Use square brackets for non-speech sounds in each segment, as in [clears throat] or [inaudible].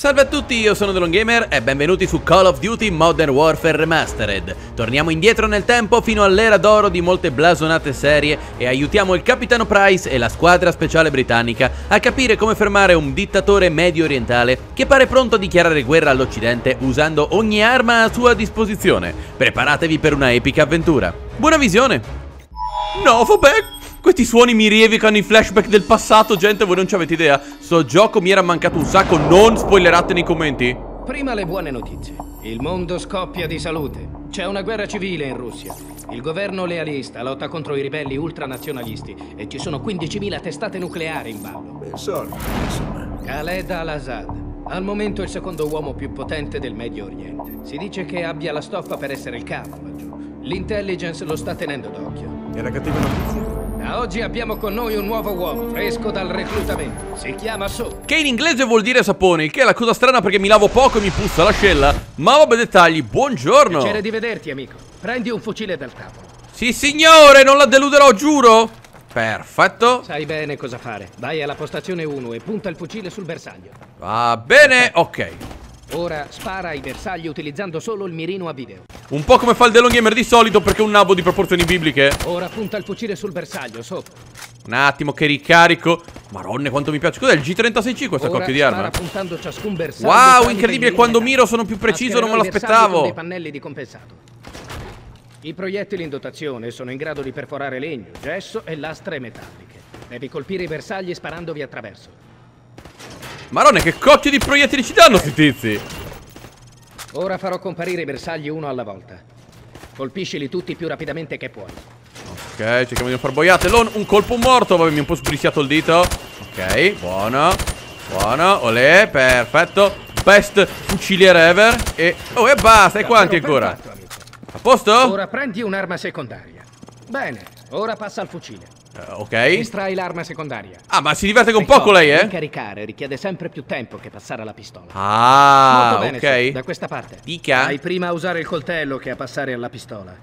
Salve a tutti, io sono DelonGamer e benvenuti su Call of Duty Modern Warfare Remastered. Torniamo indietro nel tempo fino all'era d'oro di molte blasonate serie e aiutiamo il capitano Price e la squadra speciale britannica a capire come fermare un dittatore medio orientale che pare pronto a dichiarare guerra all'Occidente usando ogni arma a sua disposizione. Preparatevi per una epica avventura. Buona visione! No, vabbè, questi suoni mi rievocano i flashback del passato, gente, voi non ci avete idea. Sto gioco mi era mancato un sacco, non spoilerate nei commenti. Prima le buone notizie. Il mondo scoppia di salute. C'è una guerra civile in Russia. Il governo lealista lotta contro i ribelli ultranazionalisti e ci sono 15.000 testate nucleari in ballo. Ben soldi, insomma. Khaled al-Assad. Al momento il secondo uomo più potente del Medio Oriente. Si dice che abbia la stoffa per essere il capo laggiù. L'intelligence lo sta tenendo d'occhio. Era cattiva notizia? Da oggi abbiamo con noi un nuovo uomo, fresco dal reclutamento. Si chiama Soap. Che in inglese vuol dire sapone, il che è la cosa strana perché mi lavo poco e mi puzza l'ascella. Ma vabbè dettagli, buongiorno. Piacere di vederti, amico. Prendi un fucile dal tavolo. Sì signore, non la deluderò, giuro. Perfetto. Sai bene cosa fare. Vai alla postazione 1 e punta il fucile sul bersaglio. Va bene, ok. Ora spara ai bersagli utilizzando solo il mirino a video. Un po' come fa il Delon Gamer di solito perché è un nabo di proporzioni bibliche. Ora punta il fucile sul bersaglio, sopra. Un attimo che ricarico. Maronne quanto mi piace. Cos'è il G36C questa Ora coppia di arma? Wow, incredibile, il quando miro sono più preciso, non me l'aspettavo. con dei pannelli di compensato. I proiettili in dotazione sono in grado di perforare legno, gesso e lastre metalliche. Devi colpire i bersagli sparandovi attraverso. Maronne, che cocce di proiettili ci danno sti tizi? Ora farò comparire i bersagli uno alla volta. Colpiscili tutti più rapidamente che puoi. Ok, cerchiamo di non far boiate. Lon, un colpo morto. Vabbè, mi è un po' sbriciato il dito. Ok, buono. Buono, olè, perfetto. Best fuciliere ever. E... Oh, e basta, e quanti ancora? fatto. A posto? Ora prendi un'arma secondaria. Bene, ora passa al fucile. Eh, ok. Estrai l'arma secondaria. Ah, ma si diverte con poco lei, eh? Ricaricare richiede sempre più tempo che passare alla pistola. Ah, bene, ok. da questa parte. Dica. Vai prima a usare il coltello che a passare alla pistola.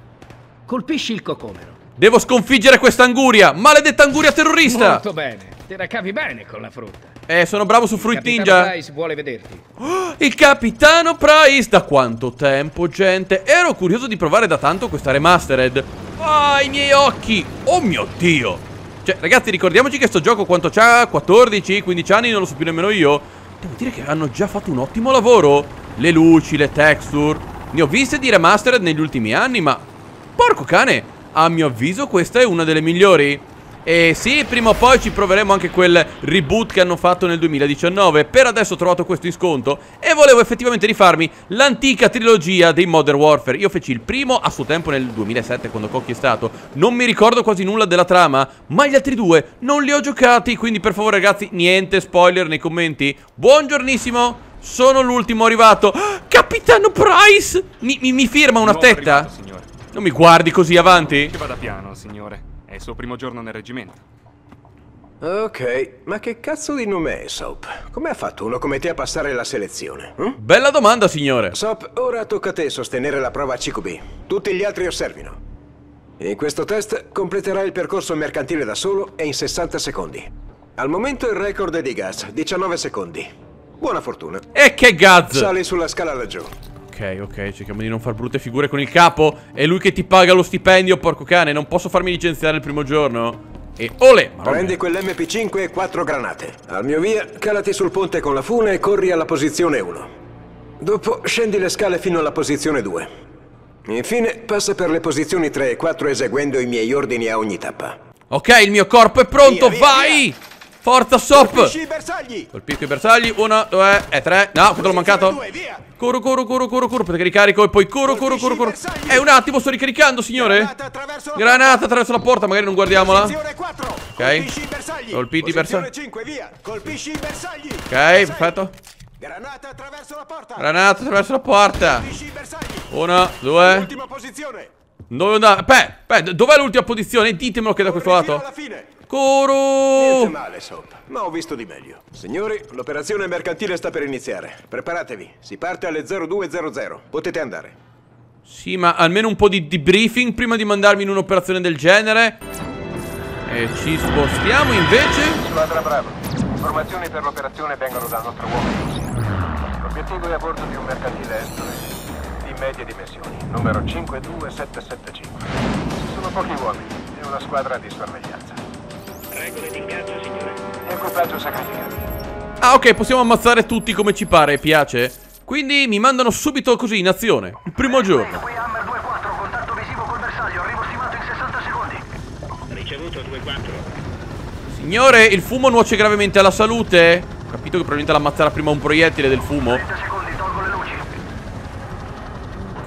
Colpisci il cocomero. Devo sconfiggere questa anguria. Maledetta anguria terrorista. Molto bene. Ti raccavi bene con la frutta. Eh, sono bravo su Fruit Capitano Ninja. Price vuole vederti. [gasps] Il capitano Price Da quanto tempo gente Ero curioso di provare da tanto questa remastered Ah i miei occhi Oh mio dio Cioè ragazzi ricordiamoci che sto gioco quanto c'ha? 14, 15 anni non lo so più nemmeno io. Devo dire che hanno già fatto un ottimo lavoro. Le luci, le texture. Ne ho viste di remastered negli ultimi anni ma Porco cane A mio avviso questa è una delle migliori e sì, prima o poi ci proveremo anche quel reboot che hanno fatto nel 2019 Per adesso ho trovato questo in sconto E volevo effettivamente rifarmi l'antica trilogia dei Modern Warfare Io feci il primo a suo tempo nel 2007 quando Cocchi è stato Non mi ricordo quasi nulla della trama Ma gli altri due non li ho giocati Quindi per favore ragazzi niente spoiler nei commenti Buongiornissimo Sono l'ultimo arrivato Ah, Capitano Price mi, mi- mi firma una tetta? arrivato. Non mi guardi così avanti? Che vada piano, signore. È il suo primo giorno nel reggimento. Ok, ma che cazzo di nome è Soap? Come ha fatto uno come te a passare la selezione? hm? Bella domanda signore Soap, ora tocca a te sostenere la prova CQB. Tutti gli altri osservino. In questo test completerai il percorso mercantile da solo e in 60 secondi. Al momento il record è di gas, 19 secondi. Buona fortuna. E che gaz Sali sulla scala laggiù. Ok, ok, cerchiamo di non far brutte figure con il capo. È lui che ti paga lo stipendio, porco cane. Non posso farmi licenziare il primo giorno. E ole! Madonna. Prendi quell'MP5 e quattro granate. Al mio via, calati sul ponte con la fune e corri alla posizione 1. Dopo scendi le scale fino alla posizione 2. Infine, passa per le posizioni 3 e 4 eseguendo i miei ordini a ogni tappa. Ok, il mio corpo è pronto, Via, via, vai! Forza, Sop! Colpisci i bersagli! Colpisco i bersagli. Uno, due e tre. No, quanto l'ho mancato? Due, via! Corro, corro, corro, corro, corro. Perché ricarico e poi corro, corro, corro. bersagli! Eh, un attimo, sto ricaricando, signore. Granata attraverso la Granata attraverso la porta, magari non guardiamola. Posizione 4. Colpisci i bersagli. Colpiti i bersagli. 5, via. Colpisci i bersagli. Ok, perfetto. Granata attraverso la porta. Granata attraverso la porta. Uno, due. Ultima posizione. Dove andare? Beh, beh, dov'è l'ultima posizione? Ditemelo che è da questo lato. Coro! Niente male, Soap, ma ho visto di meglio. Signori, l'operazione mercantile sta per iniziare. Preparatevi, si parte alle 0200. Potete andare. Sì, ma almeno un po' di debriefing prima di mandarmi in un'operazione del genere. E ci spostiamo invece. Squadra Bravo. Informazioni per l'operazione vengono dal nostro uomo in Russia. L'obiettivo è a bordo di un mercantile estone di medie dimensioni, numero 52775. Ci sono pochi uomini e una squadra di sorveglianza. Regole sacrificato. Ah, ok, possiamo ammazzare tutti come ci pare, piace. Quindi mi mandano subito così in azione. Il primo giorno. Qui Hammer 2-4, contatto visivo col bersaglio, arrivo stimato in 60 secondi. Ricevuto 2-4. Signore, il fumo nuoce gravemente alla salute. Ho capito che probabilmente l'ammazzerà prima un proiettile del fumo. 30 secondi, tolgo le luci.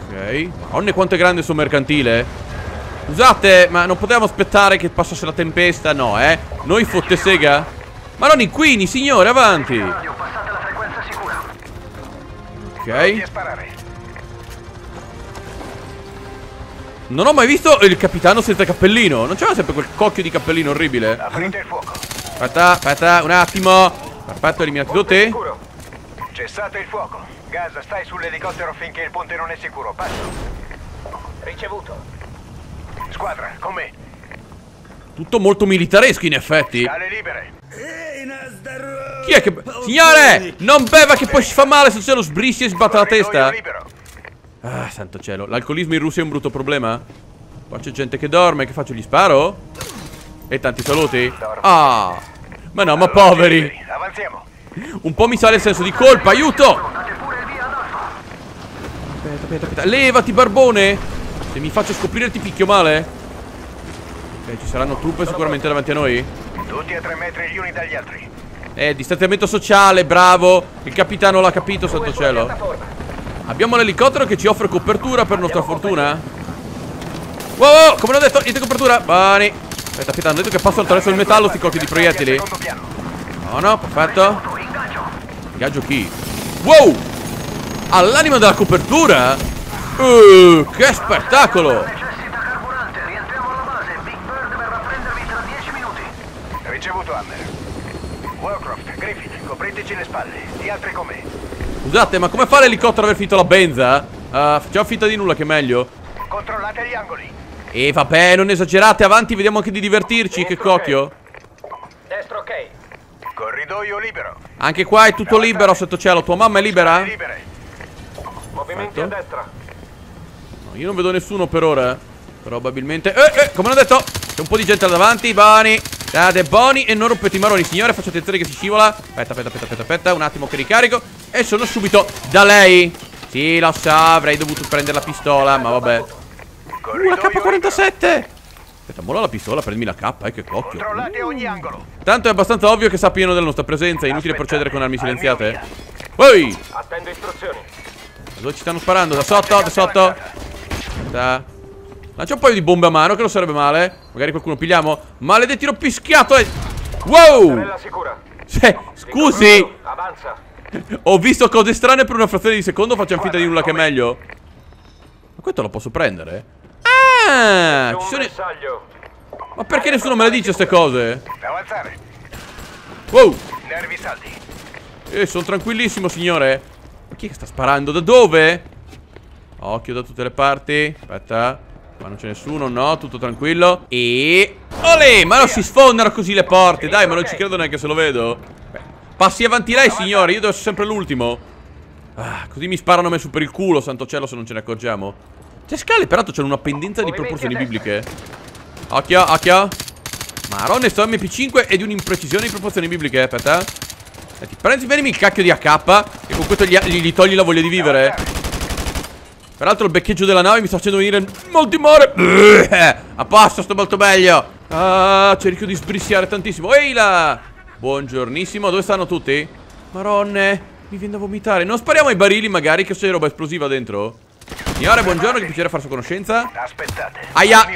Ok. Madonna, quanto è grande sto mercantile. Scusate, ma non potevamo aspettare che passasse la tempesta? No, eh. Noi fotte sega? Ma non inquini, signore, avanti. Ok. Non ho mai visto il capitano senza cappellino. Non c'era sempre quel cocchio di cappellino orribile. Aprite il fuoco. Aspetta, aspetta, un attimo. Perfetto, eliminati tutti. Cessate il fuoco. Gas, stai sull'elicottero finché il ponte non è sicuro. Passo. Ricevuto. Squadra, con me. Tutto molto militaresco, in effetti. Chi è che... Signore! Non beva che poi si fa male se se lo sbrissi e sbatte la testa. Ah, santo cielo. L'alcolismo in Russia è un brutto problema? Qua c'è gente che dorme, che faccio? Gli sparo? E tanti saluti? Ah! Ma no, ma poveri! Un po' mi sale il senso di colpa, aiuto! Aspetta, aspetta, aspetta. Levati, barbone! Se mi faccio scoprire ti picchio male. Ok, ci saranno truppe sicuramente davanti a noi. Tutti a tre metri gli uni dagli altri. Eh, distanziamento sociale, bravo. Il capitano l'ha capito, santo cielo. Abbiamo l'elicottero che ci offre copertura per nostra fortuna. Wow, wow, come l'ho detto, niente copertura. Buoni. Aspetta, aspetta, hanno detto che passano attraverso il metallo sti cocchi di proiettili. No, no, perfetto. Ingaggio chi? Wow! All'anima della copertura? Uh, che spettacolo! Necessita carburante, rientriamo alla base. Big Bird verrà a prendervi tra 10 minuti. Ricevuto Hammer. Warcroft, Griffith, copriteci le spalle. Gli altri con me. Scusate, ma come fa l'elicottero aver finito la benza? Ah, facciamo finta di nulla che è meglio. Controllate gli angoli. E vabbè, non esagerate, avanti, vediamo anche di divertirci, che cocchio. Destro ok. Corridoio libero. Anche qua è tutto libero sotto cielo, tua mamma è libera? Movimenti a destra. Io non vedo nessuno per ora. Probabilmente. Eh, eh, come l'ho detto, c'è un po' di gente là davanti. Boni. State boni e non rompete i maroni, signore. Faccio attenzione che si scivola. Aspetta, aspetta, aspetta, aspetta, aspetta. Un attimo che ricarico. E sono subito da lei. Sì, lo so, avrei dovuto prendere la pistola, ma vabbè. Uh, la libero. K47. Aspetta, molla la pistola, prendimi la K, eh, che cocchio. Controllate ogni angolo. Tanto è abbastanza ovvio che sappiano della nostra presenza. È inutile procedere con armi silenziate. Ehi! Attendo istruzioni. Da dove ci stanno sparando? Da sotto, da sotto. Aspetta. Lancia un paio di bombe a mano, che non sarebbe male. Magari qualcuno pigliamo. Maledetti pischiato e... Wow! Cioè, scusi! Ho visto cose strane per una frazione di secondo. Facciamo finta di nulla che è meglio. Ma questo lo posso prendere? Ah! Ci sono... Ma perché nessuno me le dice queste cose? Wow! Nervi saldi. Eh, sono tranquillissimo, signore. Ma chi è che sta sparando? Da dove? Occhio da tutte le parti. Aspetta. Ma non c'è nessuno, no? Tutto tranquillo. E... Olè! Ma non si sfondano così le porte. Dai, ma non ci credo neanche se lo vedo. Beh, passi avanti lei, signore. Io devo essere sempre l'ultimo. Ah, così mi sparano a me su per il culo, santo cielo, se non ce ne accorgiamo. C'è scale, peraltro c'è una pendenza di proporzioni bibliche. Occhio, occhio. Marone, sto MP5 è di un'imprecisione di proporzioni bibliche, aspetta. Senti, prendi venimi il cacchio di AK E con questo gli, gli, gli togli la voglia di vivere Peraltro il beccheggio della nave mi sta facendo venire molto timore [clears throat] A posto, sto molto meglio. Ah, cerco di sbrissiare tantissimo. Ehi là. Buongiornissimo, dove stanno tutti? Maronne, mi viene da vomitare. Non spariamo ai barili magari che c'è roba esplosiva dentro? Signore, buongiorno, che piacere fare sua conoscenza. Aspettate. Aia.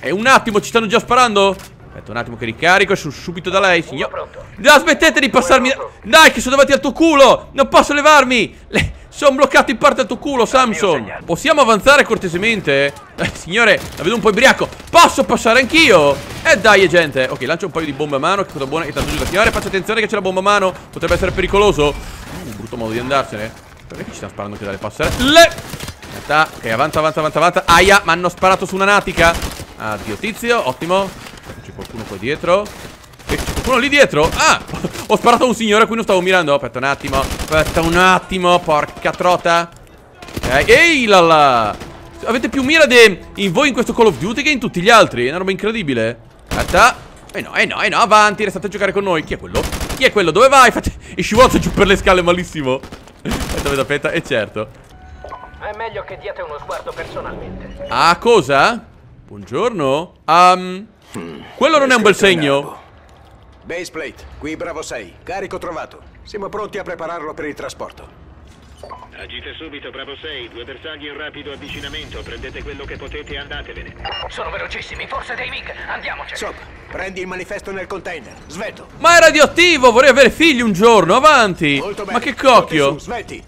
E un attimo, ci stanno già sparando Aspetta un attimo che ricarico e sono subito da lei, signor Dai, smettete di passarmi Dai, che sono davanti al tuo culo! Non posso levarmi! Le... Sono bloccato in parte al tuo culo, Samson! Possiamo avanzare cortesemente? Eh, signore, la vedo un po' ibriaco Posso passare anch'io? Eh dai, gente. Ok, lancio un paio di bombe a mano Che cosa buona che tanto giusta Signore, faccia attenzione che c'è la bomba a mano. Potrebbe essere pericoloso. Uh, Brutto modo di andarsene. Perché ci stanno sparando anche dalle passerelle? Ok, avanza, avanza, avanza, avanza. Aia, mi hanno sparato su una natica. Addio tizio, ottimo c'è qualcuno qua dietro? E c'è qualcuno lì dietro? Ah! Ho sparato a un signore a cui non stavo mirando Aspetta un attimo Aspetta un attimo, porca trota. Ok, ehi là là. Avete più mira de... in voi in questo Call of Duty che in tutti gli altri. È una roba incredibile. Aspetta. Eh no, eh no, eh no, avanti, restate a giocare con noi. Chi è quello? Chi è quello? Dove vai? Fate... E scivolate giù per le scale malissimo. Aspetta, aspetta, aspetta. E certo. È meglio che diate uno sguardo personalmente. Ah, cosa? Buongiorno. Um, quello non è un bel segno. Baseplate, qui Bravo 6. Carico trovato. Siamo pronti a prepararlo per il trasporto. Agite subito, Bravo 6. Due bersagli in rapido avvicinamento. Prendete quello che potete e andatevene. Sono velocissimi, forse dei MiG. Andiamoci. Sop, prendi il manifesto nel container. Sveto. Ma è radioattivo, vorrei avere figli un giorno, avanti. Molto bene. Ma che cocchio. Su, Sveti.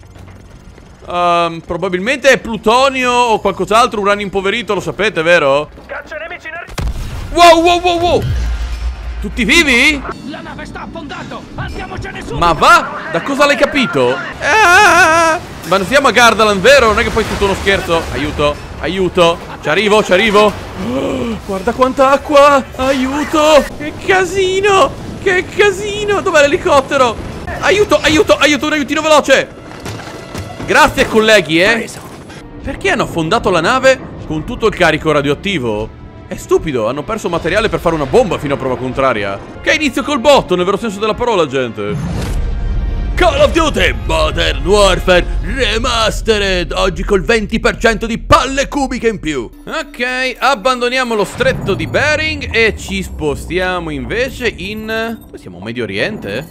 Um, probabilmente è plutonio o qualcos'altro, uranio impoverito, lo sapete, vero? Caccia nemici in! Wow, wow, wow, wow. Tutti vivi? La nave sta affondando. Andiamocene su. Ma va? Da cosa l'hai capito? Ah! Ma non siamo a Gardaland, vero? Non è che poi è tutto uno scherzo. Aiuto, aiuto. Ci arrivo, ci arrivo. Oh, [gasps] guarda quanta acqua. Aiuto. Che casino. Che casino. Dov'è l'elicottero? Aiuto, aiuto, aiuto, un aiutino veloce. Grazie colleghi, eh. Perché hanno affondato la nave con tutto il carico radioattivo? È stupido, hanno perso materiale per fare una bomba fino a prova contraria. Che inizio col botto, nel vero senso della parola, gente. Call of Duty Modern Warfare Remastered Oggi col 20% di palle cubiche in più Ok, abbandoniamo lo stretto di Bering E ci spostiamo invece in... Dove siamo? Medio Oriente?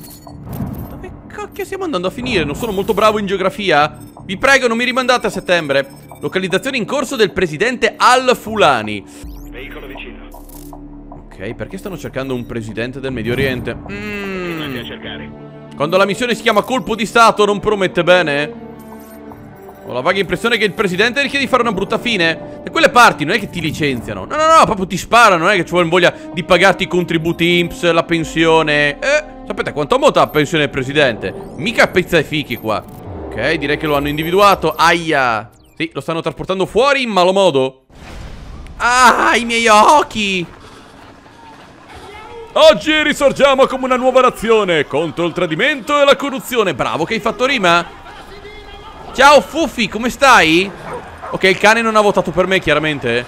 Dove cacchio stiamo andando a finire? Non sono molto bravo in geografia Vi prego non mi rimandate a settembre Localizzazione in corso del presidente Al-Fulani Veicolo vicino. Ok, perché stanno cercando un presidente del Medio Oriente? Mmm Andate a cercare. Quando la missione si chiama colpo di stato non promette bene. Ho la vaga impressione che il presidente rischia di fare una brutta fine. E quelle parti non è che ti licenziano. No, no, no, proprio ti sparano Non è che ci vuole voglia di pagarti i contributi INPS, la pensione. Eh, sapete quanto monta la pensione del presidente? Mica pezza e fichi qua. Ok, direi che lo hanno individuato. Aia. Sì, lo stanno trasportando fuori in malo modo Ah, i miei occhi Oggi risorgiamo come una nuova nazione contro il tradimento e la corruzione. Bravo che hai fatto rima. Ciao Fuffi, come stai? Ok, il cane non ha votato per me, chiaramente.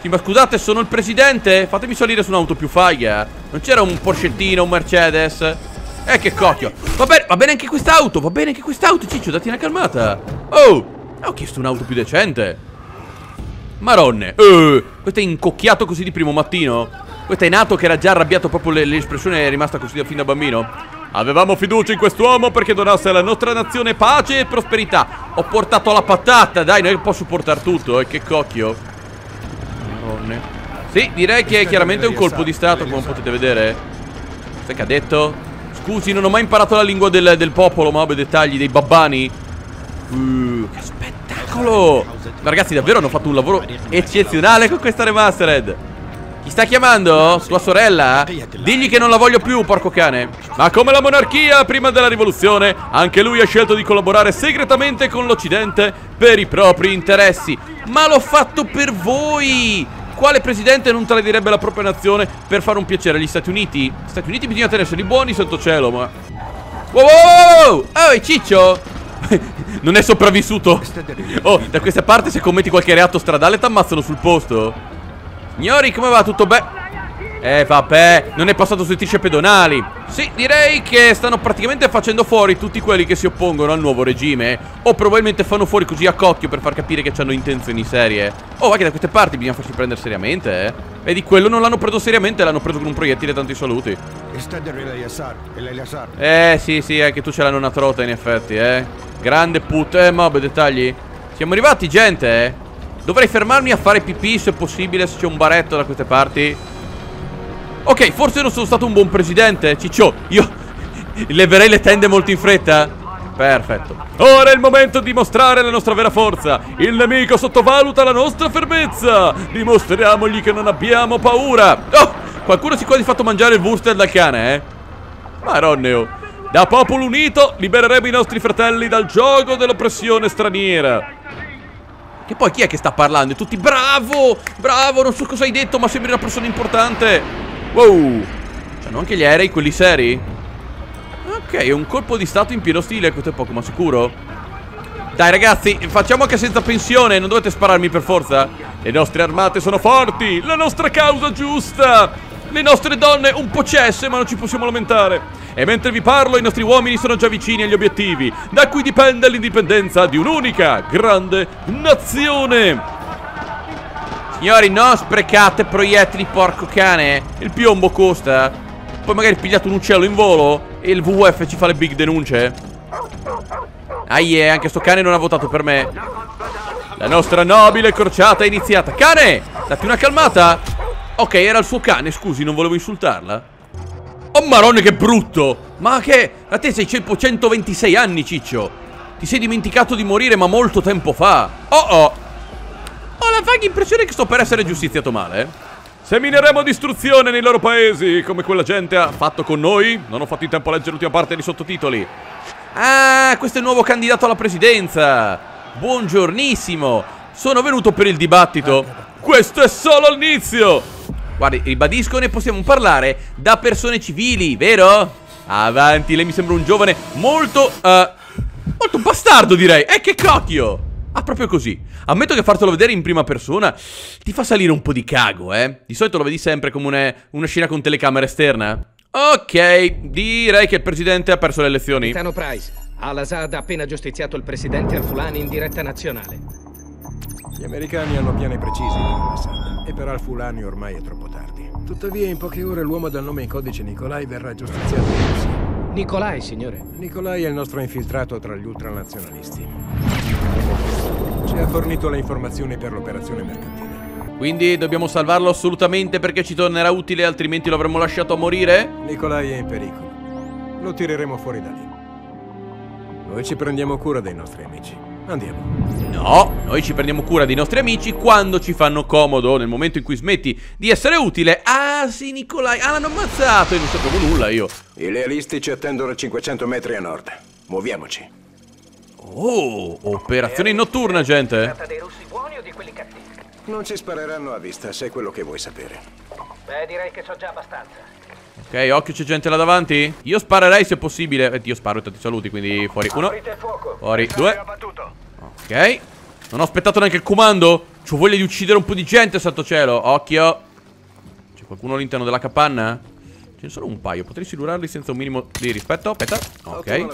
Sì, ma scusate, sono il presidente. Fatemi salire su un'auto più faglia. Non c'era un Porschettino, un Mercedes? Eh, che cocchio. Va bene, va bene anche quest'auto. Va bene anche quest'auto, Ciccio, datti una calmata. Oh, ho chiesto un'auto più decente. Maronne. Eh, questo è incocchiato così di primo mattino. Questo è nato che era già arrabbiato proprio le- l'espressione è rimasta così da fin da bambino. Avevamo fiducia in quest'uomo perché donasse alla nostra nazione pace e prosperità. Ho portato la patata, dai, non posso portare tutto, eh, che cocchio. Maronne. Sì, direi che è chiaramente un colpo di stato, come potete vedere. Sai che ha detto? Scusi, non ho mai imparato la lingua del, del popolo, ma vabbè, dettagli, dei babbani. Uh, che Ma ragazzi, davvero hanno fatto un lavoro eccezionale con questa remastered. Chi sta chiamando? Tua sorella? Digli che non la voglio più, porco cane. Ma come la monarchia prima della rivoluzione, anche lui ha scelto di collaborare segretamente con l'Occidente per i propri interessi. Ma l'ho fatto per voi! Quale presidente non tradirebbe la propria nazione per fare un piacere agli Stati Uniti? Stati Uniti bisogna tenerseli buoni sotto cielo, ma... Wow, wow, wow! Oh, è Ciccio! [laughs] non è sopravvissuto. Oh, da questa parte se commetti qualche reato stradale ti ammazzano sul posto. Signori, come va? Tutto bene? Eh, vabbè, non è passato sui strisce pedonali. Sì, direi che stanno praticamente facendo fuori tutti quelli che si oppongono al nuovo regime. O probabilmente fanno fuori così a cocchio per far capire che hanno intenzioni serie. Oh, va che da queste parti bisogna farsi prendere seriamente, eh. Vedi, quello non l'hanno preso seriamente, l'hanno preso con un proiettile tanti saluti. Eh, sì, sì, è che tu ce l'hai una trota in effetti, eh. Grande put, eh, vabbè, dettagli. Siamo arrivati, gente, eh. Dovrei fermarmi a fare pipì se possibile, se c'è un baretto da queste parti. Ok, forse non sono stato un buon presidente, Ciccio. Io leverei le tende molto in fretta. Perfetto. Ora è il momento di mostrare la nostra vera forza. Il nemico sottovaluta la nostra fermezza. Dimostriamogli che non abbiamo paura. Oh, qualcuno si è quasi fatto mangiare il Wurster dal cane, eh? Maronneo. Da popolo unito libereremo i nostri fratelli dal gioco dell'oppressione straniera. Che poi chi è che sta parlando? E tutti bravo, bravo, non so cosa hai detto ma sembri una persona importante Wow C'hanno anche gli aerei, quelli seri? Ok, un colpo di stato in pieno stile, questo è poco ma sicuro. Dai ragazzi, facciamo anche senza pensione, non dovete spararmi per forza. Le nostre armate sono forti, la nostra causa giusta. Le nostre donne un po' cesse, ma non ci possiamo lamentare. E mentre vi parlo, i nostri uomini sono già vicini agli obiettivi, da cui dipende l'indipendenza di un'unica grande nazione. Signori, non sprecate proiettili, porco cane. Il piombo costa. Poi magari pigliate un uccello in volo e il WWF ci fa le big denunce. Ahie, anche sto cane non ha votato per me. La nostra nobile crociata è iniziata. Cane, datti una calmata. Ok, era il suo cane, scusi, non volevo insultarla. Oh marone che brutto Ma che... A te sei 126 anni ciccio Ti sei dimenticato di morire ma molto tempo fa Oh oh Ho la vaga impressione che sto per essere giustiziato male Semineremo distruzione nei loro paesi Come quella gente ha fatto con noi. Non ho fatto in tempo a leggere l'ultima parte dei sottotitoli. Ah, questo è il nuovo candidato alla presidenza. Buongiornissimo. Sono venuto per il dibattito. Questo è solo l'inizio Guardi, ribadisco, ne possiamo parlare da persone civili, vero? Avanti, lei mi sembra un giovane molto, uh, molto bastardo direi. E che cocchio Ah, proprio così Ammetto che fartelo vedere in prima persona ti fa salire un po' di cago, eh Di solito lo vedi sempre come una, una scena con telecamera esterna Ok, direi che il presidente ha perso le elezioni Capitano Price, Al-Assad ha appena giustiziato il presidente Al-Fulani in diretta nazionale gli americani hanno piani precisi per Assad e per Al-Fulani ormai è troppo tardi. Tuttavia, in poche ore l'uomo dal nome in codice Nikolai verrà giustiziato in Russia. Nikolai, signore. Nikolai è il nostro infiltrato tra gli ultranazionalisti. Ci ha fornito le informazioni per l'operazione mercantile. Quindi dobbiamo salvarlo assolutamente perché ci tornerà utile, altrimenti lo avremmo lasciato a morire? Nikolai è in pericolo. Lo tireremo fuori da lì. Noi ci prendiamo cura dei nostri amici. Andiamo. No, noi ci prendiamo cura dei nostri amici quando ci fanno comodo. Nel momento in cui smetti di essere utile. Ah, sì, Nicolai. Ah, l'hanno ammazzato. E non sapevo nulla io. I lealisti ci attendono a 500 metri a nord. Muoviamoci. Oh, operazione in notturna, gente. Tratta dei russi buoni o di quelli cattivi? Non ci spareranno a vista, se è quello che vuoi sapere. Beh, direi che so già abbastanza. Ok, occhio, c'è gente là davanti. Io sparerei se possibile. Eh, io sparo e tanti saluti, quindi fuori uno. Fuori due. Ok. Non ho aspettato neanche il comando. C'ho voglia di uccidere un po' di gente, santo cielo. Occhio. C'è qualcuno all'interno della capanna? Ce ne sono un paio, potrei silurarli senza un minimo di rispetto. Aspetta. Ok.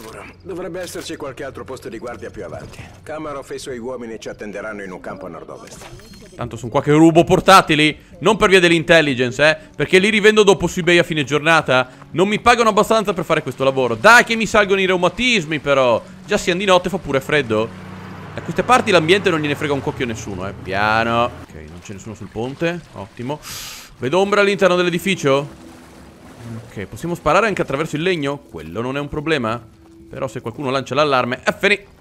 Dovrebbe esserci qualche altro posto di guardia più avanti. Kamarov e i suoi uomini ci attenderanno in un campo a nord-ovest. Tanto sono qua che rubo portatili. Non per via dell'intelligence, eh. Perché li rivendo dopo su eBay a fine giornata. Non mi pagano abbastanza per fare questo lavoro. Dai che mi salgono i reumatismi, però. Già siamo di notte, fa pure freddo. Da queste parti l'ambiente non gliene frega un cocchio a nessuno, eh. Piano. Ok, non c'è nessuno sul ponte. Ottimo. Vedo ombra all'interno dell'edificio? Ok, possiamo sparare anche attraverso il legno? Quello non è un problema. Però se qualcuno lancia l'allarme... Finito.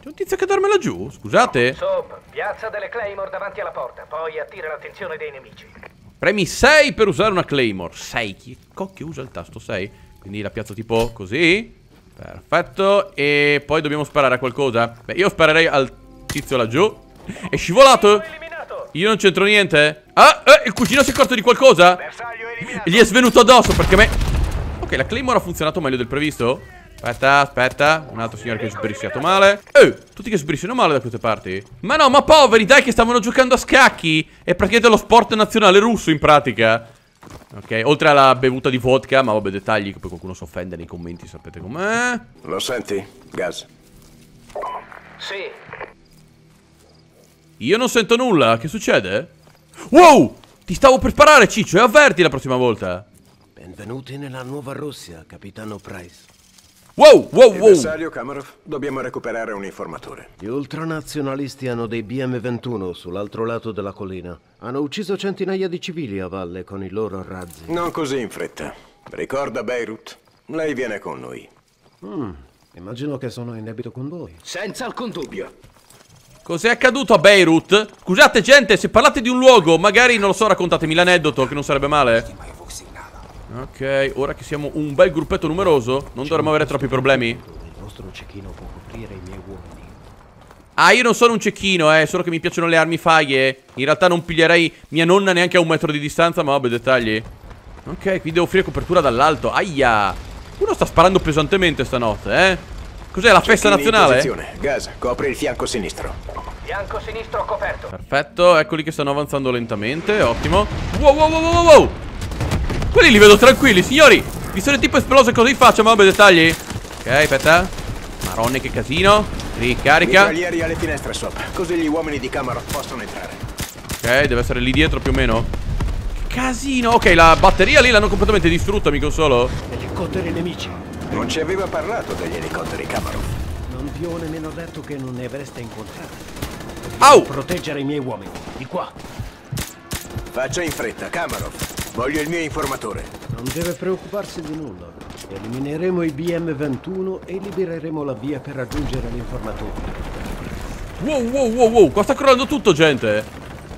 C'è un tizio che dorme laggiù? Scusate. Soap, piazza delle Claymore davanti alla porta. Poi attira l'attenzione dei nemici. Premi 6 per usare una Claymore. 6. Chi cocchio usa il tasto 6? Quindi la piazzo tipo così. Perfetto E poi dobbiamo sparare a qualcosa Beh io sparerei al tizio laggiù È scivolato Io non c'entro niente Ah eh, il cugino si è accorto di qualcosa gli è svenuto addosso perché me Ok la Claymore ha funzionato meglio del previsto Aspetta, aspetta Un altro signore che è sbrisciato male Eh, tutti che sbrisciano male da queste parti Ma no, ma poveri, dai che stavano giocando a scacchi È praticamente lo sport nazionale russo in pratica Ok, oltre alla bevuta di vodka, ma vabbè, dettagli che poi qualcuno si offende nei commenti, sapete com'è. Lo senti? Gas. Sì. Io non sento nulla, che succede? Wow! Ti stavo per sparare, Ciccio, e avverti la prossima volta. Benvenuti nella nuova Russia, capitano Price. Wow, wow, wow! Avversario Kamarov, dobbiamo recuperare un informatore. Gli ultranazionalisti hanno dei BM-21 sull'altro lato della collina. Hanno ucciso centinaia di civili a valle con i loro razzi. Non così in fretta. Ricorda Beirut? Lei viene con noi. Mm, immagino che sono in debito con voi. Senza alcun dubbio. Cos'è accaduto a Beirut? Scusate gente, se parlate di un luogo, magari, non lo so, raccontatemi l'aneddoto, che non sarebbe male. Ok, ora che siamo un bel gruppetto numeroso, non dovremmo avere troppi problemi. Ah, io non sono un cecchino, eh, solo che mi piacciono le armi faglie. In realtà non piglierei mia nonna neanche a un metro di distanza, ma vabbè, dettagli. Ok, qui devo offrire copertura dall'alto. Aia. Uno sta sparando pesantemente stanotte, eh. Cos'è la festa nazionale? Gas, copri il fianco sinistro. Fianco sinistro coperto. Perfetto, eccoli che stanno avanzando lentamente, ottimo. Wow, wow, wow, wow, wow. Quelli li vedo tranquilli, signori. Vi sono tipo esplose così in faccia, ma vabbè, dettagli. Ok, aspetta. Marone, che casino. Ricarica. Mitraglieri alle finestre sopra, così gli uomini di Camarov possono entrare. Ok, deve essere lì dietro più o meno. Che casino. Ok, la batteria lì l'hanno completamente distrutta, mi consolo. Elicotteri nemici. Non ci aveva parlato degli elicotteri. Non vi ho nemmeno detto che non ne avreste incontrati. Au! Proteggere i miei uomini. Di qua. Faccia in fretta, Kamarov. Voglio il mio informatore. Non deve preoccuparsi di nulla. Elimineremo i BM-21 e libereremo la via per raggiungere l'informatore. Wow, wow, wow, wow. Qua sta crollando tutto, gente.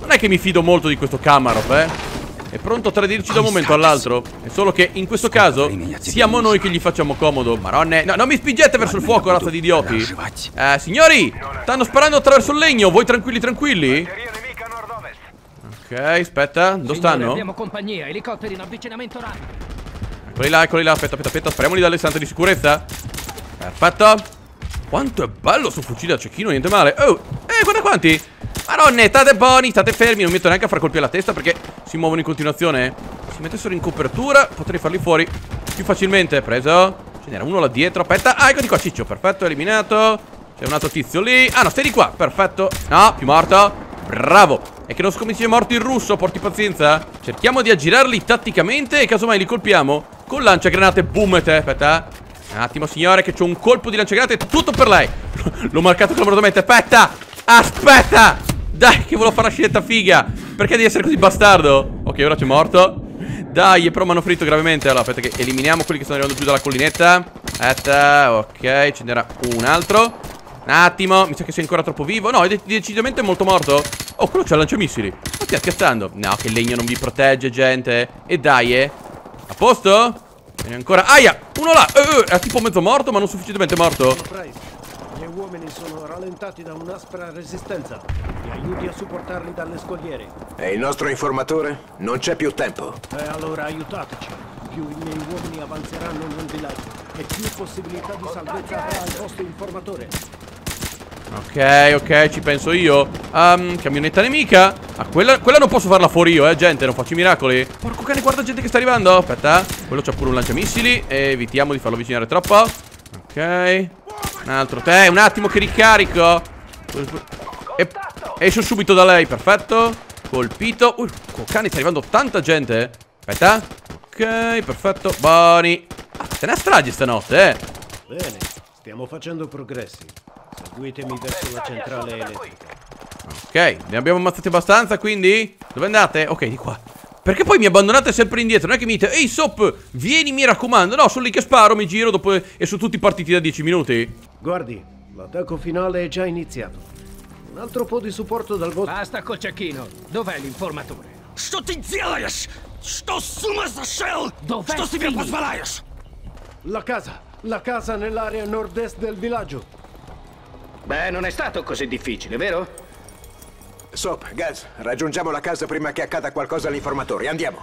Non è che mi fido molto di questo Kamarov, eh. È pronto a tradirci da un momento all'altro. È solo che in questo caso siamo noi che gli facciamo comodo. Maronne. No, non mi spingete verso il fuoco, razza di idioti. Eh, signori, stanno sparando attraverso il legno. Voi tranquilli, tranquilli? Ok, aspetta. Dove stanno? Abbiamo compagnia, elicotteri in avvicinamento rapido. Eccoli là, eccoli là. Aspetta, aspetta, aspetta. Spariamoli dalle stanze di sicurezza. Perfetto. Quanto è bello sto fucile a cecchino, niente male. Oh, eh, guarda quanti. Maronne, state buoni, state fermi. Non metto neanche a far colpi alla testa perché si muovono in continuazione. Se si mettessero in copertura, potrei farli fuori più facilmente. Preso. Ce n'era uno là dietro. Aspetta. Ah, eccoti qua, ciccio. Perfetto, eliminato. C'è un altro tizio lì. Ah, no, stai di qua. Perfetto. No, più morto. Bravo. E che non so morto il russo, porti pazienza. Cerchiamo di aggirarli tatticamente e casomai li colpiamo con lanciagranate. Boom, te. Aspetta. Un attimo, signore, che c'ho un colpo di lanciagranate tutto per lei. L'ho marcato clamorosamente. Aspetta. Aspetta. Dai, che volevo fare la scelta figa. Perché devi essere così bastardo? Ok, ora c'è morto. Dai, però mi hanno ferito gravemente. Allora, aspetta che eliminiamo quelli che stanno arrivando giù dalla collinetta. Aspetta, ok, ce n'era un altro. Un attimo, mi sa che sei ancora troppo vivo. No, è de- decisamente molto morto. Oh, quello c'ha lanciamissili. Ma stai scherzando? No, che il legno non vi protegge, gente. E dai, eh. A posto? E ancora. Aia! Uno là! Eh, eh, è tipo mezzo morto, ma non sufficientemente morto. Price, i miei uomini sono rallentati da un'aspra resistenza. Mi aiuti a supportarli dalle scogliere. E il nostro informatore? Non c'è più tempo. E allora aiutateci. Più i miei uomini avanzeranno nel villaggio e più possibilità di salvezza avrà il vostro informatore. Ok, ok, ci penso io. Um, camionetta nemica. Ah, quella, quella non posso farla fuori io, eh, gente. Non faccio i miracoli. Porco cane, guarda gente che sta arrivando. Aspetta. Quello c'ha pure un lanciamissili. Evitiamo di farlo avvicinare troppo. Ok. Un altro te. Un attimo che ricarico. E esco subito da lei. Perfetto. Colpito. Uh, cane, sta arrivando tanta gente. Aspetta. Ok, perfetto. Buoni. Ah, se ne strage stanotte, eh. Bene, stiamo facendo progressi. Seguitemi verso la centrale elettrica. Ok, ne abbiamo ammazzati abbastanza, quindi? Dove andate? Ok, di qua. Perché poi mi abbandonate sempre indietro? Non è che mi dite, ehi Sop, vieni mi raccomando. No, sono lì che sparo, mi giro dopo e sono tutti partiti da 10 minuti. Guardi, l'attacco finale è già iniziato. Un altro po' di supporto dal vostro... Basta col cecchino. Dov'è l'informatore? Что ты делаешь? Что с ума сошел? Dov'è Что себе Финни? позволяешь? La casa! La casa nell'area nord-est del villaggio. Beh, non è stato così difficile, vero? Sop, Gas, raggiungiamo la casa prima che accada qualcosa all'informatore. Andiamo.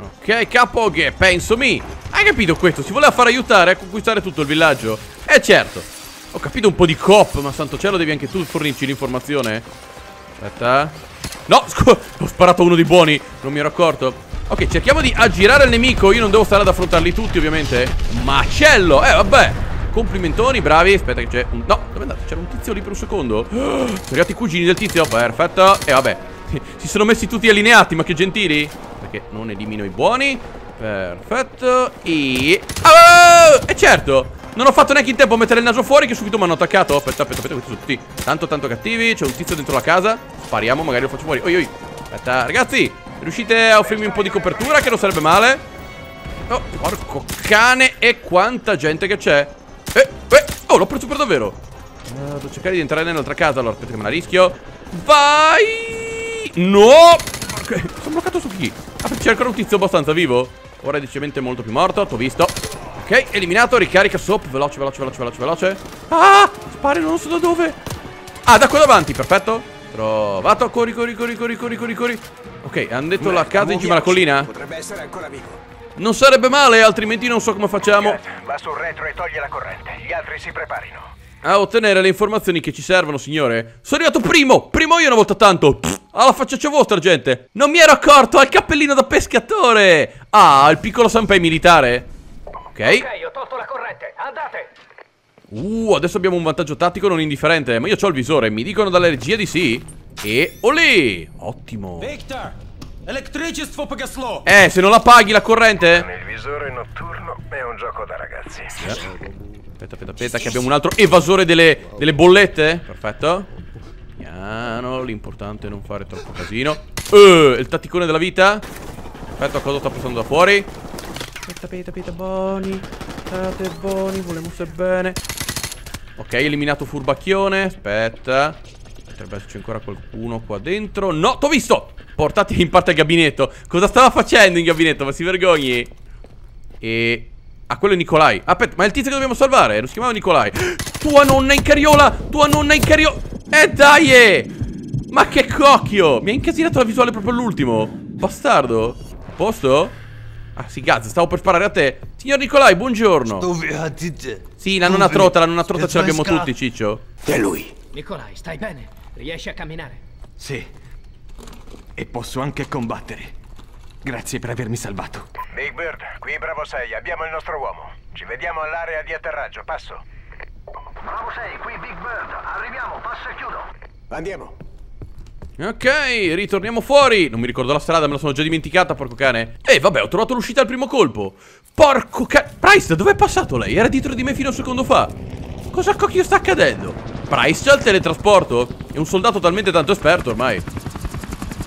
Ok, capo che penso mi. Hai capito questo? Si voleva far aiutare a conquistare tutto il villaggio. Eh certo. Ho capito un po' di cop, ma santo cielo devi anche tu fornirci l'informazione. Aspetta. No, ho sparato uno dei buoni, non mi ero accorto. Ok, cerchiamo di aggirare il nemico. Io non devo stare ad affrontarli tutti, ovviamente. Macello! Eh, vabbè. Complimentoni, bravi. Aspetta che c'è un... No, dove è andato? C'era un tizio lì per un secondo. [gasps] Sono arrivati i cugini del tizio. Perfetto. E vabbè. [laughs] Si sono messi tutti allineati, ma che gentili. Perché non elimino i buoni. Perfetto. E... Oh! E certo. Non ho fatto neanche in tempo a mettere il naso fuori che subito mi hanno attaccato. Aspetta, aspetta, aspetta. Questi sono tutti tanto, tanto cattivi. C'è un tizio dentro la casa. Spariamo, magari lo faccio fuori. Oi, oi. Aspetta, ragazzi. Riuscite a offrirmi un po' di copertura, che non sarebbe male? Oh, porco cane e quanta gente che c'è Eh, eh, oh, l'ho preso per davvero. Eh, Devo cercare di entrare nell'altra casa Allora, aspetta che me la rischio. Vai! No! Porca- Sono bloccato su chi? Ah, perché c'è ancora un tizio abbastanza vivo? Ora è decisamente molto più morto T'ho visto. Ok, eliminato, ricarica sop Veloce, veloce, veloce, veloce, veloce. Ah, spari, non so da dove. Ah, da qua davanti, perfetto. Trovato, corri, corri, corri, corri, corri, corri, corri. Ok, hanno detto la casa in cima alla collina? Potrebbe essere ancora vivo. Non sarebbe male, altrimenti non so come facciamo. Va sul retro e toglie la corrente. Gli altri si preparino. A ottenere le informazioni che ci servono, signore. Sono arrivato primo! Primo io una volta tanto. Pff, alla faccia vostra, gente. Non mi ero accorto, ha il cappellino da pescatore. Ah, il piccolo Sanpei militare. Ok. Ok, ho tolto la corrente. Andate. Uh, adesso abbiamo un vantaggio tattico non indifferente. Ma io ho il visore, mi dicono dalla regia di sì. E olè! Ottimo. Victor, Elettricità pogaslò! Eh, se non la paghi la corrente? Il visore notturno è un gioco da ragazzi. Sì. Aspetta, aspetta, aspetta, che abbiamo un altro evasore delle, delle bollette. Perfetto. Piano, l'importante è non fare troppo casino. Uh, il tatticone della vita. Aspetta, cosa sta passando da fuori? Aspetta, aspetta, aspetta, buoni. State buoni, volemo se bene. Ok, eliminato furbacchione. Aspetta. Potrebbe esserci ancora qualcuno qua dentro. No, t'ho visto! Portati in parte al gabinetto. Cosa stava facendo in gabinetto? Ma si vergogni. E... Ah, quello è Nicolai. Aspetta, ma è il tizio che dobbiamo salvare. Non si chiamava Nicolai. Tua nonna in carriola! Tua nonna in carriola! Eh, dai! eh! Ma che cocchio! Mi ha incasinato la visuale proprio all'ultimo. Bastardo. Posto? Ah, sì, cazzo, stavo per sparare a te. Signor Nicolai, buongiorno. Sì, la nonna trota, la nonna trota ce l'abbiamo tutti, Ciccio. È lui. Nicolai, stai bene? Riesci a camminare? Sì. E posso anche combattere. Grazie per avermi salvato. Big Bird, qui Bravo 6, abbiamo il nostro uomo. Ci vediamo all'area di atterraggio, passo. Bravo 6, qui Big Bird. Arriviamo, passo e chiudo. Andiamo. Ok, ritorniamo fuori. Non mi ricordo la strada, me la sono già dimenticata, porco cane. E vabbè, ho trovato l'uscita al primo colpo. Porco cane. Price, dov'è passato lei? Era dietro di me fino a un secondo fa. Cosa cocchio sta accadendo? Price c'ha il teletrasporto? È un soldato talmente tanto esperto ormai.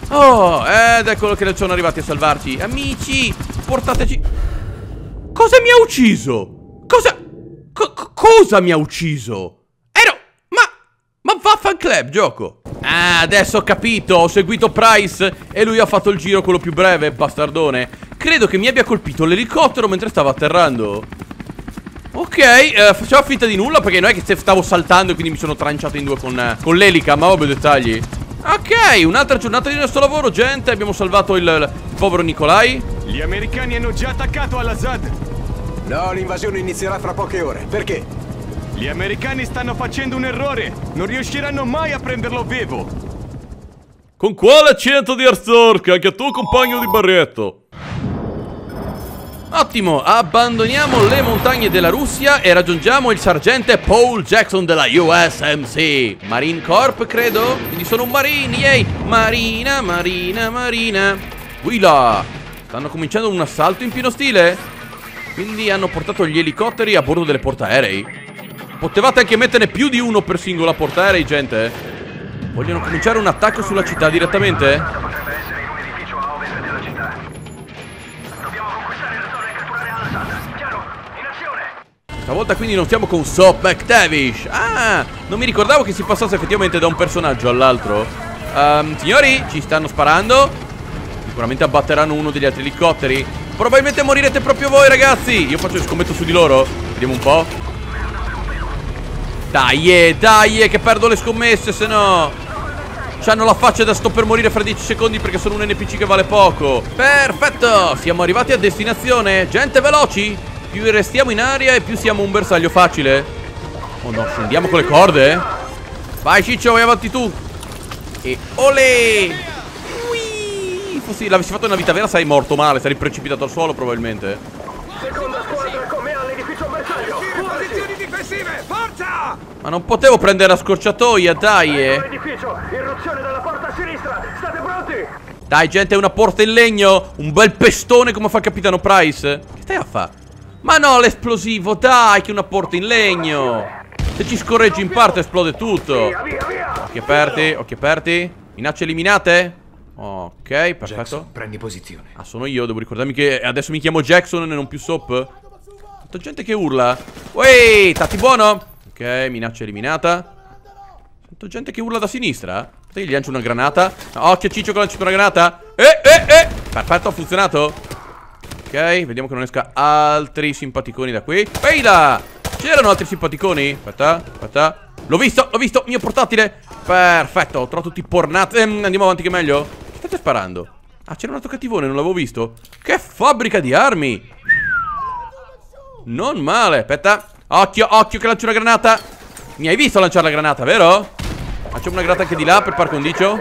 Oh, ed eccolo che sono arrivati a salvarci. Amici, portateci. Cosa mi ha ucciso? Cosa. co- co- cosa mi ha ucciso? Ero. Ma. Ma vaffanclub, gioco. Ah, adesso ho capito. Ho seguito Price e lui ha fatto il giro quello più breve, bastardone. Credo che mi abbia colpito l'elicottero mentre stava atterrando. Ok, eh, facciamo finta di nulla perché non è che stavo saltando e quindi mi sono tranciato in due con, eh, con l'elica, ma vabbè dettagli. Ok, un'altra giornata di nostro lavoro, gente. Abbiamo salvato il, il povero Nicolai. Gli americani hanno già attaccato al-Assad. No, l'invasione inizierà fra poche ore. Perché? Gli americani stanno facendo un errore. Non riusciranno mai a prenderlo vivo. Con quale accento di Arzork? Anche tu, compagno di Barretto. Ottimo, abbandoniamo le montagne della Russia e raggiungiamo il sergente Paul Jackson della USMC Marine Corp, credo? Quindi sono un marine, yay! Marina, marina, marina Willa! Stanno cominciando un assalto in pieno stile? Quindi hanno portato gli elicotteri a bordo delle portaerei? Potevate anche metterne più di uno per singola portaerei, gente? Vogliono cominciare un attacco sulla città direttamente? Stavolta quindi non stiamo con Sop McTavish Ah, non mi ricordavo che si passasse effettivamente da un personaggio all'altro. Ehm, Signori, ci stanno sparando. Sicuramente abbatteranno uno degli altri elicotteri. Probabilmente morirete proprio voi ragazzi. Io faccio il scommetto su di loro. Vediamo un po' Dai, eh, dai, eh, che perdo le scommesse se no. C'hanno la faccia da sto per morire fra 10 secondi perché sono un NPC che vale poco. Perfetto, siamo arrivati a destinazione. Gente veloci Più restiamo in aria e più siamo un bersaglio facile Oh no, scendiamo con le corde Vai Ciccio, vai avanti tu E olè Ui. Fossi, l'avessi fatto nella vita vera sarei morto male Sarei precipitato al suolo probabilmente Seconda squadra con me all'edificio bersaglio. Posizioni difensive, forza! Ma non potevo prendere la scorciatoia, dai eh. Edificio, irruzione dalla porta a sinistra. State pronti? Dai gente, è una porta in legno Un bel pestone come fa il capitano Price Che stai a fa? Ma no, l'esplosivo, dai, che una porta in legno. Se ci scorreggi in parte esplode tutto. Occhi aperti, occhi aperti. Minacce eliminate? Ok, perfetto. Prendi posizione. Ah, sono io, devo ricordarmi che adesso mi chiamo Jackson e non più Sop. Tanta gente che urla. Ueeh, tatti buono. Ok, minaccia eliminata. Sento gente che urla da sinistra. Aspetta gli lancio una granata. Occhio Ciccio che lancio una granata. Eh, eh, eh. Perfetto, ha funzionato Ok, vediamo che non esca altri simpaticoni da qui là C'erano altri simpaticoni? Aspetta, aspetta L'ho visto, l'ho visto, mio portatile Perfetto, ho trovato tutti i pornati ehm, Andiamo avanti che è meglio Chi state sparando? Ah, c'era un altro cattivone, non l'avevo visto. Che fabbrica di armi! Non male, aspetta. Occhio, occhio che lancio una granata. Mi hai visto lanciare la granata, vero? Facciamo una granata anche di là per par condicio.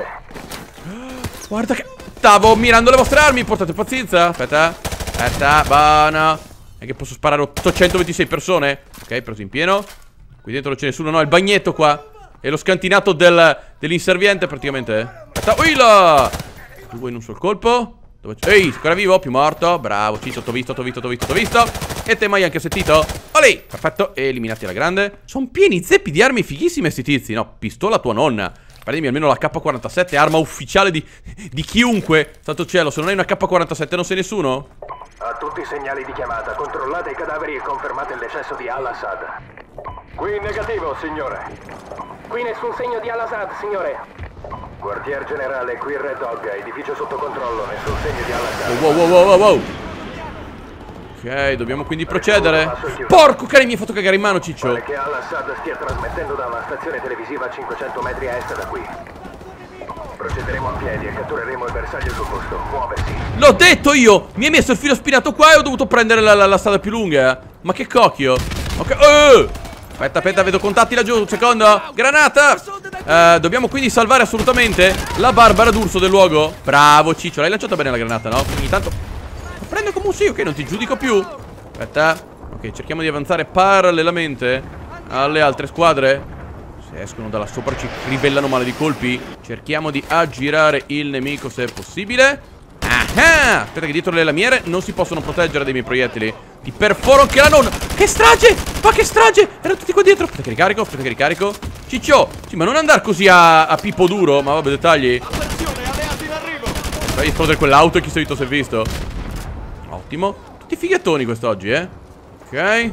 [gasps] Guarda che... Stavo mirando le vostre armi, portate pazienza. Aspetta, aspetta, buono. È che posso sparare 826 persone. Ok, preso in pieno. Qui dentro non c'è nessuno, no, è il bagnetto qua. È lo scantinato del, dell'inserviente praticamente. Aspetta, uila! Due in un sol colpo. Ehi, ancora vivo? Più morto. Bravo, Ciccio, t'ho visto, t'ho visto, t'ho visto, t'ho visto. E te mai anche sentito? Olì! Perfetto, eliminati alla grande. Sono pieni zeppi di armi fighissime sti tizi. No, pistola tua nonna. Prendimi almeno la K47, arma ufficiale di, di chiunque. Santo cielo, se non hai una K47 non sei nessuno? A tutti i segnali di chiamata, controllate i cadaveri e confermate l'eccesso di Al-Assad. Qui negativo, signore. Qui nessun segno di Al-Assad, signore. Quartier generale, qui Red Dog, edificio sotto controllo, nessun segno di Al-Assad. Wow, wow, wow, wow, wow. Ok, dobbiamo quindi procedere. Porco cane, mi hai fatto cagare in mano, Ciccio. Pare che Al-Assad stia trasmettendo da una stazione televisiva a 500 metri a est da qui. Procederemo a piedi e cattureremo il bersaglio sul posto. Muoversi. L'ho detto io! Mi hai messo il filo spinato qua e ho dovuto prendere la, la- la strada più lunga. Ma che cocchio. Ok, eh! Aspetta, aspetta, vedo contatti laggiù. Un secondo. Granata! Eh, dobbiamo quindi salvare assolutamente la Barbara d'Urso del luogo. Bravo, Ciccio. L'hai lanciata bene la granata, no? Ogni tanto... La prendo come un sì, ok, non ti giudico più. Aspetta. Ok, cerchiamo di avanzare parallelamente alle altre squadre. Se escono dalla sopra ci rivellano male di colpi. Cerchiamo di aggirare il nemico se è possibile. Ah! Aspetta che dietro le lamiere non si possono proteggere dei miei proiettili. Ti perforo anche la nonna. Che strage! Ma che strage! Erano tutti qua dietro. Aspetta che ricarico, aspetta che ricarico. Ciccio! Sì, ma non andare così a, a Pippo duro. Ma vabbè, dettagli. Fai esplodere quell'auto e chi visto si è visto. Ottimo. Tutti fighettoni quest'oggi, eh. Ok.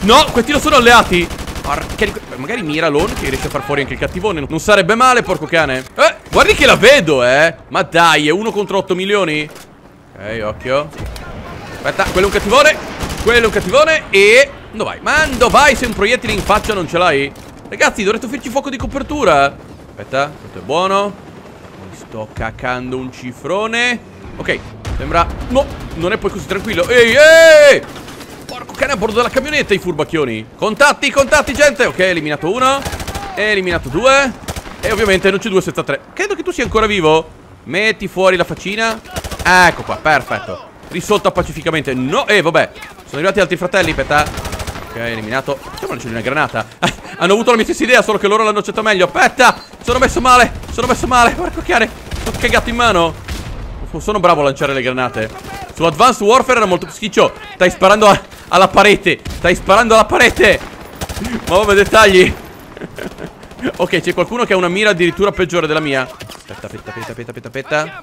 No, questi non sono alleati. Porca di- Magari Miralon che riesce a far fuori anche il cattivone. Non sarebbe male, porco cane. Eh, guardi che la vedo, eh. Ma dai, è uno contro 8 milioni. Ok, occhio. Aspetta, quello è un cattivone. Quello è un cattivone. E. Dove vai? Mando, vai se un proiettile in faccia non ce l'hai. Ragazzi, dovrete offrirci fuoco di copertura. Aspetta, questo è buono. Mi sto cacando un cifrone. Ok, sembra. No, non è poi così tranquillo. Ehi, ehi! Porco cane a bordo della camionetta, i furbacchioni. Contatti, contatti, gente. Ok, eliminato uno. Eliminato due. E ovviamente non c'è due senza tre. Credo che tu sia ancora vivo. Metti fuori la faccina. Ecco qua, perfetto. Risolto pacificamente. No, eh, vabbè. Sono arrivati altri fratelli, aspetta. Ok, eliminato. Facciamo una granata. [laughs] Hanno avuto la mia stessa idea, solo che loro l'hanno accettato meglio. Aspetta, sono messo male. Sono messo male. Porco cane. Sono cagato in mano. Sono bravo a lanciare le granate. Su Advanced Warfare era molto schiccio. Stai sparando a- alla parete. Stai sparando alla parete. Ma vabbè, dettagli. [laughs] ok, c'è qualcuno che ha una mira addirittura peggiore della mia. Aspetta, aspetta, aspetta, aspetta, aspetta.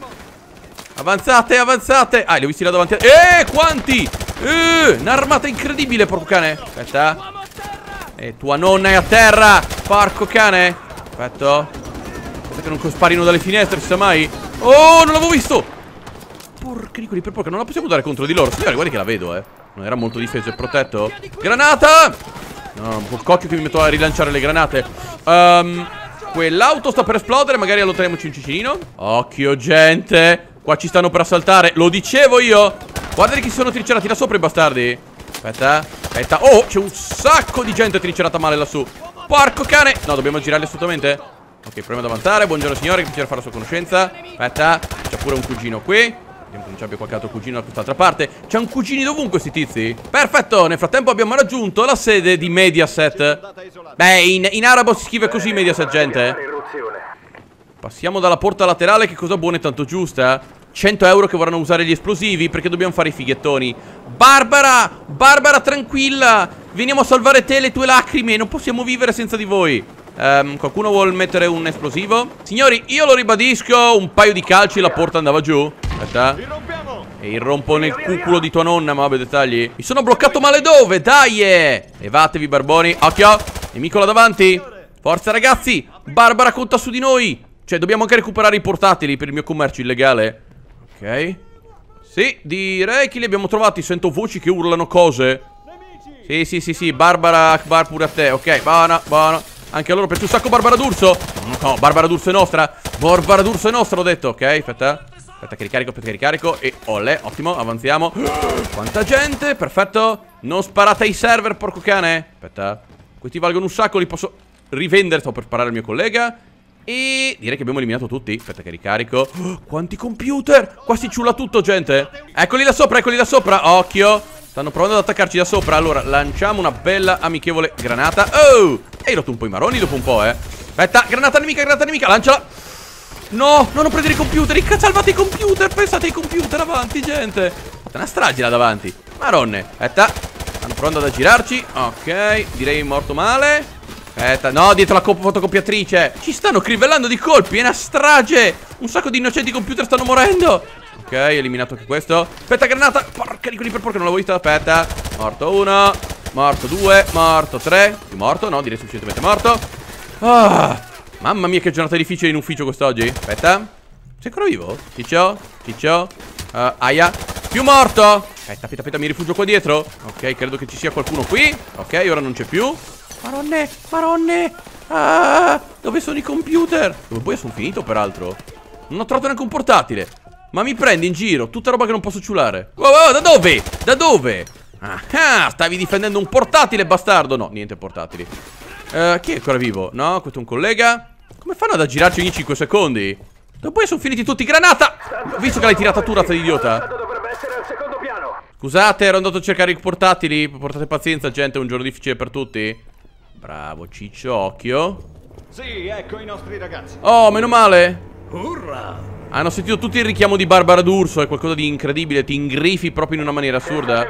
Avanzate, avanzate. Ah, li ho visti là davanti. Eh, quanti? Eh, un'armata incredibile, porco cane. Aspetta. E tua nonna è a terra. Porco cane. Aspetta. Aspetta che non sparino dalle finestre, si sa mai. Oh, non l'avevo visto. Porca di quelli per poco, non la possiamo dare contro di loro. Signore, guardi che la vedo, eh. Non era molto difeso e protetto. Granata! No, un cocchio che mi metto a rilanciare le granate. Ehm. Quell'auto sta per esplodere, magari allontaniamoci un cicinino. Occhio, gente. Qua ci stanno per assaltare. Lo dicevo io. Guardate chi sono tricerati là sopra i bastardi. Aspetta, aspetta. Oh, c'è un sacco di gente tricerata male lassù. Porco cane. No, dobbiamo girarli assolutamente. Ok, proviamo ad avanzare. Buongiorno signore, che piacere fare la sua conoscenza. Aspetta, c'è pure un cugino qui. Vediamo che non c'abbia qualche altro cugino da quest'altra parte. C'è un cugini dovunque, sti tizi. Perfetto, nel frattempo abbiamo raggiunto la sede di Mediaset. Beh, in, in arabo si scrive così Mediaset, gente. Passiamo dalla porta laterale, che cosa buona e tanto giusta. 100 euro che vorranno usare gli esplosivi perché dobbiamo fare i fighettoni. Barbara! Barbara, tranquilla! Veniamo a salvare te e le tue lacrime. Non possiamo vivere senza di voi. Ehm, qualcuno vuole mettere un esplosivo? Signori, io lo ribadisco. Un paio di calci e la porta andava giù. Aspetta. E irrompo nel cuculo di tua nonna, ma vabbè, dettagli. Mi sono bloccato male dove? Dai! eh! Levatevi, barboni. Occhio! Nemico là davanti. Forza, ragazzi! Barbara conta su di noi. Cioè, dobbiamo anche recuperare i portatili per il mio commercio illegale. Ok. Sì, direi che li abbiamo trovati. Sento voci che urlano cose. Sì, sì, sì, sì. Barbara Akbar pure a te. Ok, buona, buona. Anche a loro piace un sacco Barbara D'Urso. No, Barbara D'Urso è nostra. Barbara D'Urso è nostra, ho detto. Ok, aspetta. Aspetta che ricarico, aspetta che ricarico. E olè, ottimo, avanziamo. [gasps] Quanta gente, perfetto. Non sparate ai server, porco cane. Aspetta Questi valgono un sacco, li posso rivendere Sto per sparare al mio collega. E direi che abbiamo eliminato tutti. Aspetta che ricarico. [gasps] Quanti computer! Qua si ciulla tutto, gente. Eccoli là sopra, eccoli là sopra. Occhio. Stanno provando ad attaccarci da sopra. Allora, lanciamo una bella amichevole granata. Oh! Hai rotto un po' i maroni dopo un po', eh. Aspetta, granata nemica, granata nemica Lanciala No, non prendere i computer, salvate i computer. Pensate ai computer. Avanti, gente. Fate una strage là davanti. Maronne, aspetta. Stanno provando ad aggirarci. Ok, direi morto male. Aspetta, no, dietro la fotocopiatrice. Ci stanno crivellando di colpi, è una strage. Un sacco di innocenti computer stanno morendo. Ok, eliminato anche questo. Aspetta, granata. Porca di quelli per porca, non l'avevo visto Aspetta, morto uno. Morto due, morto tre. Più morto, no, direi sufficientemente morto. Ah Mamma mia che giornata difficile in ufficio quest'oggi. Aspetta. Sei ancora vivo? Ciccio? Ciccio? Uh, aia. Più morto! Aspetta, aspetta, aspetta, mi rifugio qua dietro. Ok, credo che ci sia qualcuno qui. Ok, ora non c'è più. Maronne, maronne! Ah, Dove sono i computer? Dove poi sono finito peraltro. Non ho trovato neanche un portatile. Ma mi prendi in giro Tutta roba che non posso ciulare. Wow, wow, da dove? Da dove? Ah, stavi difendendo un portatile, bastardo. No, niente portatili Uh, chi è ancora vivo? No, questo è un collega. Come fanno ad aggirarci ogni 5 secondi? Dopo sono finiti tutti Granata! Ho visto che l'hai tirata tu, razza di idiota. Scusate, ero andato a cercare i portatili. Portate pazienza, gente, è un giorno difficile per tutti. Bravo, ciccio, occhio. Sì, ecco i nostri ragazzi. Oh, meno male. Urra! Hanno sentito tutti il richiamo di Barbara D'Urso È qualcosa di incredibile, ti ingrifi proprio in una maniera assurda.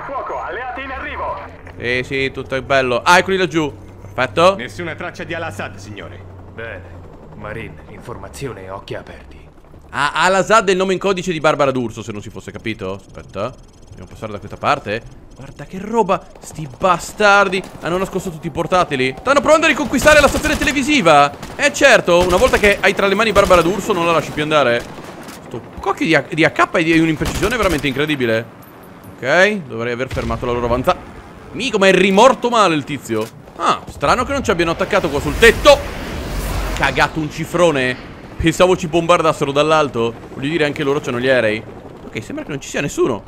Sì, sì, tutto è bello. Ah, eccoli laggiù Perfetto. Nessuna traccia di Al-Assad, signore. Bene. Marin, informazione e occhi aperti. Ah, Al-Assad è il nome in codice di Barbara D'Urso, se non si fosse capito. Aspetta. Dobbiamo passare da questa parte. Guarda che roba. Sti bastardi. Hanno nascosto tutti i portatili. Stanno provando a riconquistare la stazione televisiva. Eh certo, una volta che hai tra le mani Barbara D'Urso non la lasci più andare. Sto cocchio di, di AK e di un'imprecisione veramente incredibile. Ok, dovrei aver fermato la loro avanzata. Mico, ma è rimorto male il tizio. Ah, strano che non ci abbiano attaccato qua sul tetto. Cagato un cifrone. Pensavo ci bombardassero dall'alto. Voglio dire, anche loro c'hanno gli aerei. Ok, sembra che non ci sia nessuno.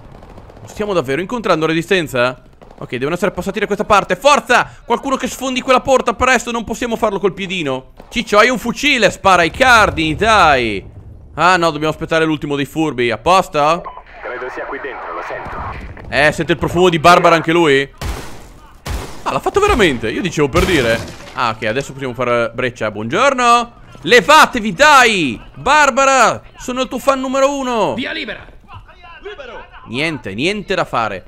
Stiamo davvero incontrando resistenza? Ok, devono essere passati da questa parte. Forza! Qualcuno che sfondi quella porta presto Non possiamo farlo col piedino. Ciccio, hai un fucile Spara i cardini, dai. Ah no, dobbiamo aspettare l'ultimo dei furbi. Apposta? Credo sia qui dentro, lo sento. Eh, sente il profumo di Barbara anche lui? Ah, l'ha fatto veramente. Io dicevo per dire. Ah, ok, adesso possiamo fare breccia. Buongiorno. Levatevi, dai! Barbara, sono il tuo fan numero uno. Via libera. Libero. Niente, niente da fare.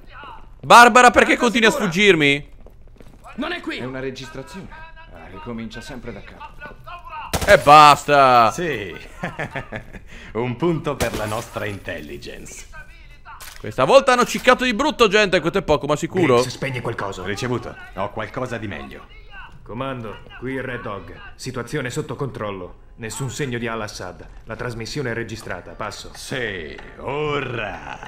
Barbara, perché continui a sfuggirmi? Non è qui. È una registrazione. Ah, ricomincia sempre da capo. E basta. Sì. [laughs] Un punto per la nostra intelligence. Questa volta hanno ciccato di brutto, gente. Questo è poco, ma sicuro. Grace, spegni qualcosa. Ricevuto. Ho qualcosa di meglio. Comando, qui il Red Dog. Situazione sotto controllo. Nessun segno di Al-Assad. La trasmissione è registrata. Passo. Sì, ora.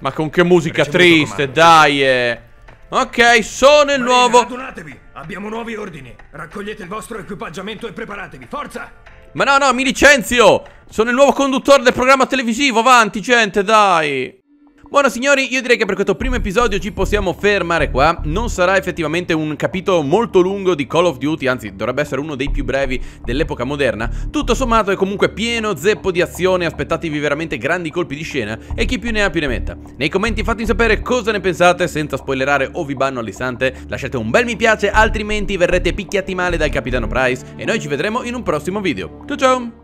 Ma con che musica Ricevuto triste, comando. dai. Eh. Ok, sono il Marina, nuovo. Radunatevi! Abbiamo nuovi ordini. Raccogliete il vostro equipaggiamento e preparatevi. Forza! Ma no, no, mi licenzio! Sono il nuovo conduttore del programma televisivo. Avanti, gente, dai. Buono signori, io direi che per questo primo episodio ci possiamo fermare qua. Non sarà effettivamente un capitolo molto lungo di Call of Duty Anzi, dovrebbe essere uno dei più brevi dell'epoca moderna. Tutto sommato è comunque pieno zeppo di azione Aspettatevi veramente grandi colpi di scena E chi più ne ha più ne metta. Nei commenti fatemi sapere cosa ne pensate Senza spoilerare o vi banno all'istante. Lasciate un bel mi piace, altrimenti verrete picchiati male dal capitano Price E noi ci vedremo in un prossimo video. Ciao ciao